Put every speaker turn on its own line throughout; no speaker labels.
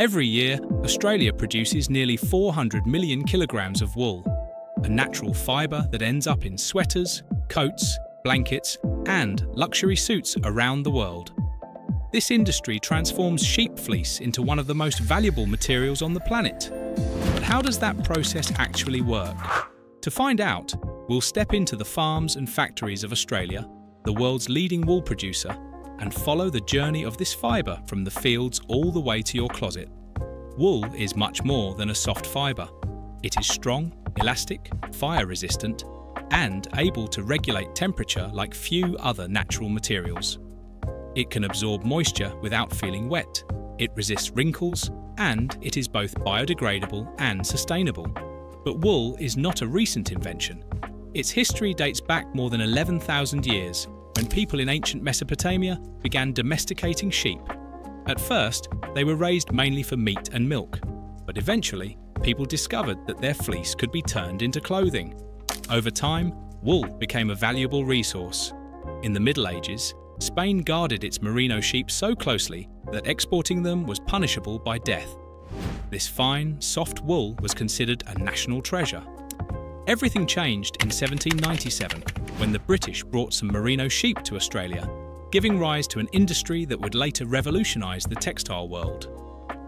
Every year, Australia produces nearly 400 million kilograms of wool, a natural fibre that ends up in sweaters, coats, blankets, and luxury suits around the world. This industry transforms sheep fleece into one of the most valuable materials on the planet. But how does that process actually work? To find out, we'll step into the farms and factories of Australia, the world's leading wool producer, and follow the journey of this fibre from the fields all the way to your closet. Wool is much more than a soft fibre. It is strong, elastic, fire resistant, and able to regulate temperature like few other natural materials. It can absorb moisture without feeling wet, it resists wrinkles, and it is both biodegradable and sustainable. But wool is not a recent invention. Its history dates back more than 11,000 years when people in ancient Mesopotamia began domesticating sheep. At first, they were raised mainly for meat and milk, but eventually, people discovered that their fleece could be turned into clothing. Over time, wool became a valuable resource. In the Middle Ages, Spain guarded its merino sheep so closely that exporting them was punishable by death. This fine, soft wool was considered a national treasure. Everything changed in 1797 when the British brought some merino sheep to Australia, giving rise to an industry that would later revolutionise the textile world.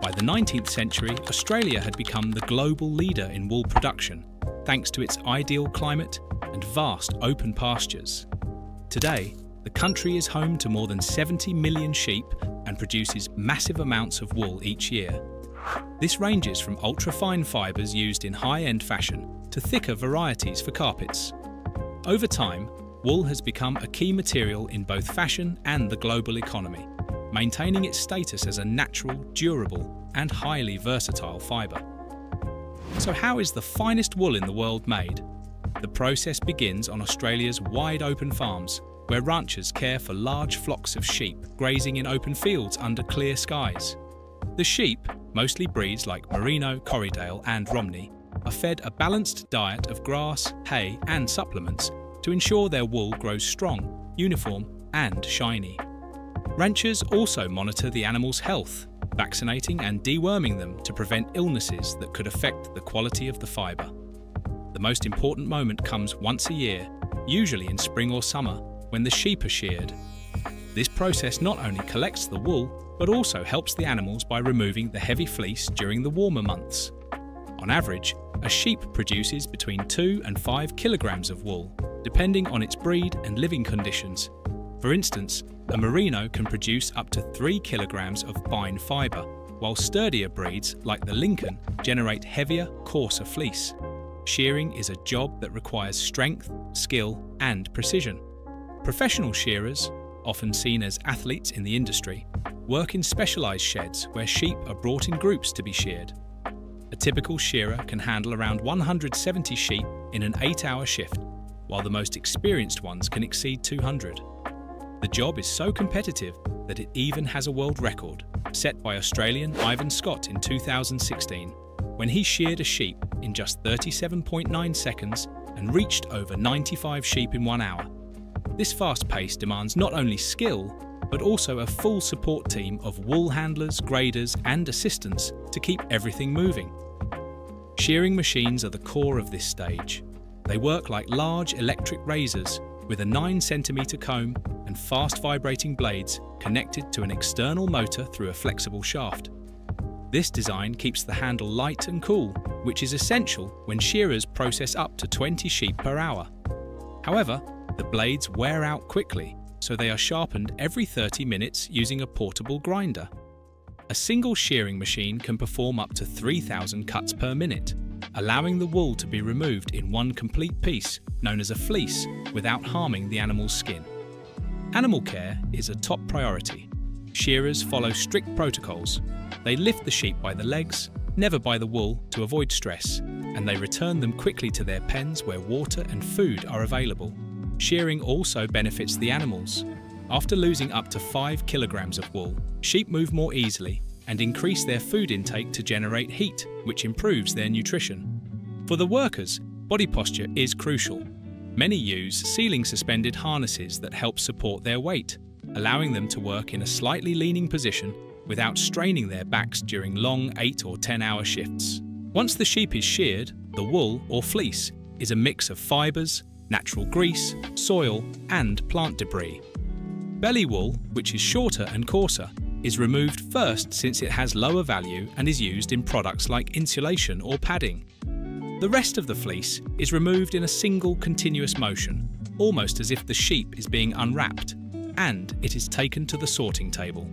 By the 19th century, Australia had become the global leader in wool production, thanks to its ideal climate and vast open pastures. Today, the country is home to more than 70 million sheep and produces massive amounts of wool each year. This ranges from ultra-fine fibres used in high-end fashion to thicker varieties for carpets. Over time, wool has become a key material in both fashion and the global economy, maintaining its status as a natural, durable and highly versatile fibre. So how is the finest wool in the world made? The process begins on Australia's wide open farms, where ranchers care for large flocks of sheep grazing in open fields under clear skies. The sheep, mostly breeds like Merino, Corriedale and Romney, are fed a balanced diet of grass, hay and supplements to ensure their wool grows strong, uniform and shiny. Ranchers also monitor the animal's health, vaccinating and deworming them to prevent illnesses that could affect the quality of the fibre. The most important moment comes once a year, usually in spring or summer, when the sheep are sheared. This process not only collects the wool, but also helps the animals by removing the heavy fleece during the warmer months. On average, a sheep produces between 2 and 5 kilograms of wool, depending on its breed and living conditions. For instance, a merino can produce up to 3 kilograms of fine fibre, while sturdier breeds like the Lincoln generate heavier, coarser fleece. Shearing is a job that requires strength, skill and precision. Professional shearers, often seen as athletes in the industry, work in specialised sheds where sheep are brought in groups to be sheared. A typical shearer can handle around 170 sheep in an 8-hour shift, while the most experienced ones can exceed 200. The job is so competitive that it even has a world record, set by Australian Ivan Scott in 2016, when he sheared a sheep in just 37.9 seconds and reached over 95 sheep in one hour. This fast pace demands not only skill, but also a full support team of wool handlers, graders and assistants to keep everything moving. Shearing machines are the core of this stage. They work like large electric razors with a 9cm comb and fast vibrating blades connected to an external motor through a flexible shaft. This design keeps the handle light and cool, which is essential when shearers process up to 20 sheep per hour. However, the blades wear out quickly, so they are sharpened every 30 minutes using a portable grinder. A single shearing machine can perform up to 3,000 cuts per minute, allowing the wool to be removed in one complete piece, known as a fleece, without harming the animal's skin. Animal care is a top priority. Shearers follow strict protocols. They lift the sheep by the legs, never by the wool, to avoid stress, and they return them quickly to their pens where water and food are available. Shearing also benefits the animals. After losing up to 5 kilograms of wool, sheep move more easily and increase their food intake to generate heat, which improves their nutrition. For the workers, body posture is crucial. Many use ceiling suspended harnesses that help support their weight, allowing them to work in a slightly leaning position without straining their backs during long 8 or 10 hour shifts. Once the sheep is sheared, the wool or fleece is a mix of fibres, natural grease, soil, and plant debris. Belly wool, which is shorter and coarser, is removed first since it has lower value and is used in products like insulation or padding. The rest of the fleece is removed in a single continuous motion, almost as if the sheep is being unwrapped, and it is taken to the sorting table.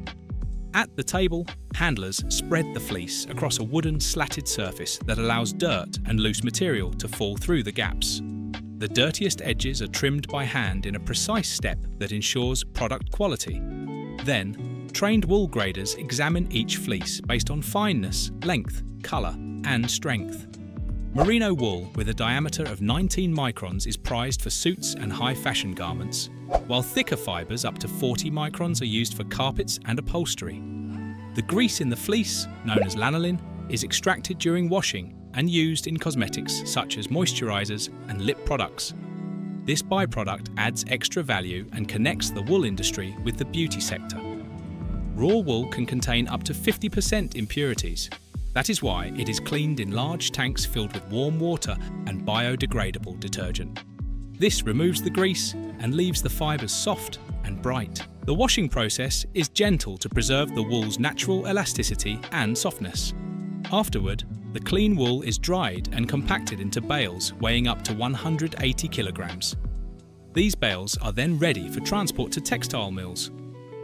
At the table, handlers spread the fleece across a wooden slatted surface that allows dirt and loose material to fall through the gaps. The dirtiest edges are trimmed by hand in a precise step that ensures product quality. Then, trained wool graders examine each fleece based on fineness, length, colour and strength. Merino wool with a diameter of 19 microns is prized for suits and high fashion garments, while thicker fibres up to 40 microns are used for carpets and upholstery. The grease in the fleece, known as lanolin, is extracted during washing and used in cosmetics such as moisturisers and lip products. This byproduct adds extra value and connects the wool industry with the beauty sector. Raw wool can contain up to 50% impurities, that is why it is cleaned in large tanks filled with warm water and biodegradable detergent. This removes the grease and leaves the fibres soft and bright. The washing process is gentle to preserve the wool's natural elasticity and softness. Afterward, the clean wool is dried and compacted into bales weighing up to 180 kilograms. These bales are then ready for transport to textile mills.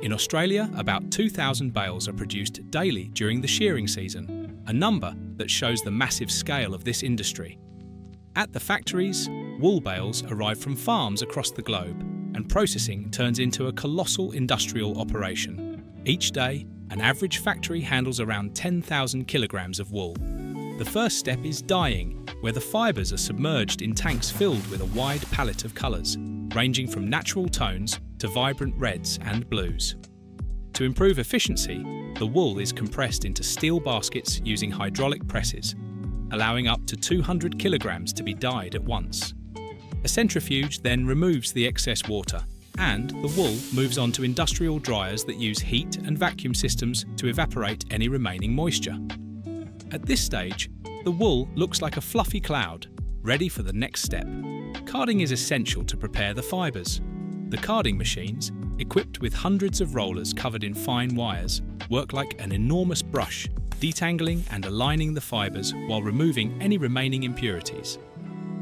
In Australia, about 2,000 bales are produced daily during the shearing season a number that shows the massive scale of this industry. At the factories, wool bales arrive from farms across the globe, and processing turns into a colossal industrial operation. Each day, an average factory handles around 10,000 kilograms of wool. The first step is dyeing, where the fibres are submerged in tanks filled with a wide palette of colours, ranging from natural tones to vibrant reds and blues. To improve efficiency, the wool is compressed into steel baskets using hydraulic presses, allowing up to 200 kilograms to be dyed at once. A centrifuge then removes the excess water, and the wool moves on to industrial dryers that use heat and vacuum systems to evaporate any remaining moisture. At this stage, the wool looks like a fluffy cloud, ready for the next step. Carding is essential to prepare the fibres. The carding machines, equipped with hundreds of rollers covered in fine wires, work like an enormous brush, detangling and aligning the fibres while removing any remaining impurities.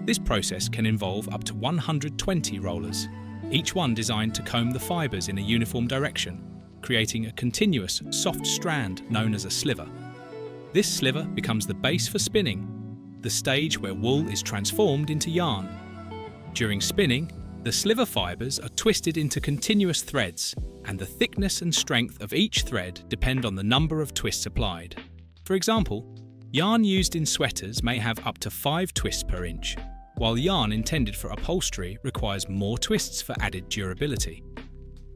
This process can involve up to 120 rollers, each one designed to comb the fibres in a uniform direction, creating a continuous, soft strand known as a sliver. This sliver becomes the base for spinning, the stage where wool is transformed into yarn. During spinning, the sliver fibres are twisted into continuous threads, and the thickness and strength of each thread depend on the number of twists applied. For example, yarn used in sweaters may have up to 5 twists per inch, while yarn intended for upholstery requires more twists for added durability.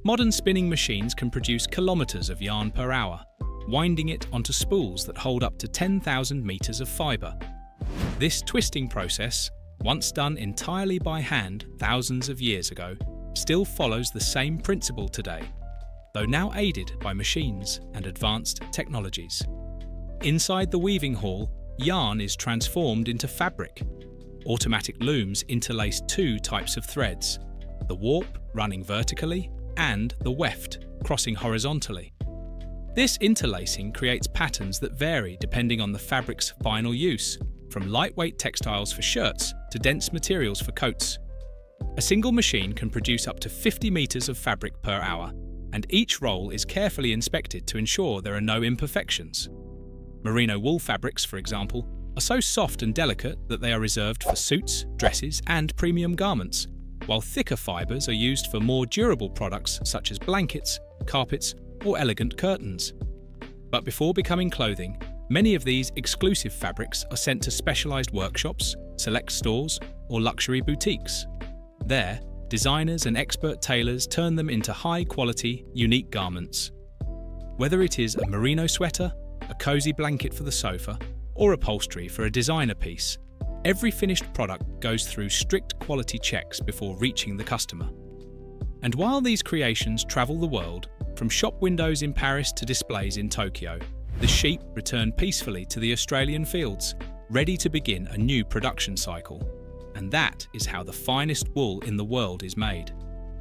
Modern spinning machines can produce kilometres of yarn per hour, winding it onto spools that hold up to 10,000 metres of fibre. This twisting process once done entirely by hand thousands of years ago, still follows the same principle today, though now aided by machines and advanced technologies. Inside the weaving hall, yarn is transformed into fabric. Automatic looms interlace two types of threads, the warp running vertically and the weft crossing horizontally. This interlacing creates patterns that vary depending on the fabric's final use, from lightweight textiles for shirts to dense materials for coats. A single machine can produce up to 50 metres of fabric per hour, and each roll is carefully inspected to ensure there are no imperfections. Merino wool fabrics, for example, are so soft and delicate that they are reserved for suits, dresses, and premium garments, while thicker fibres are used for more durable products such as blankets, carpets, or elegant curtains. But before becoming clothing, Many of these exclusive fabrics are sent to specialised workshops, select stores, or luxury boutiques. There, designers and expert tailors turn them into high-quality, unique garments. Whether it is a merino sweater, a cosy blanket for the sofa, or upholstery for a designer piece, every finished product goes through strict quality checks before reaching the customer. And while these creations travel the world, From shop windows in Paris to displays in Tokyo, the sheep return peacefully to the Australian fields, ready to begin a new production cycle. And that is how the finest wool in the world is made.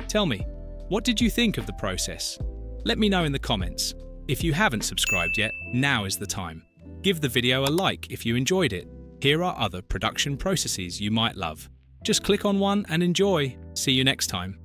Tell me, what did you think of the process? Let me know in the comments. If you haven't subscribed yet, now is the time. Give the video a like if you enjoyed it. Here are other production processes you might love. Just click on one and enjoy. See you next time.